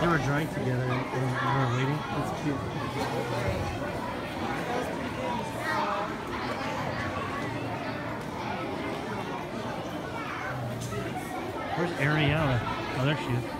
They were drawing together and we were waiting. That's cute. Where's Ariella? Oh, there she is.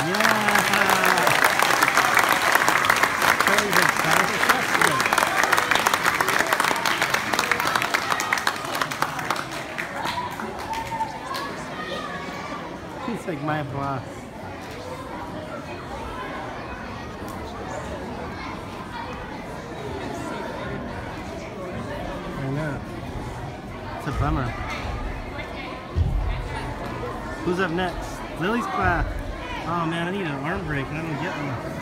Charlie's excited for Christmas. He's like my boss. I know. It's a bummer. Who's up next? Lily's class. Oh man, I need an arm break and I don't get one.